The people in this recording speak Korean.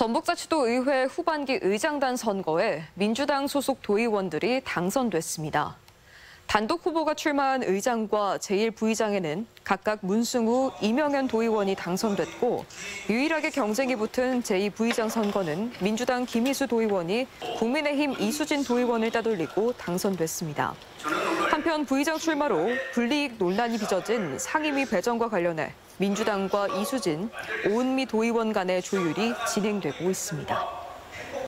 전북자치도 의회 후반기 의장단 선거에 민주당 소속 도의원들이 당선됐습니다. 단독 후보가 출마한 의장과 제1부의장에는 각각 문승우, 이명현 도의원이 당선됐고 유일하게 경쟁이 붙은 제2부의장 선거는 민주당 김희수 도의원이 국민의힘 이수진 도의원을 따돌리고 당선됐습니다. 한편 부의장 출마로 불이익 논란이 빚어진 상임위 배정과 관련해 민주당과 이수진, 오은미 도의원 간의 조율이 진행되고 있습니다.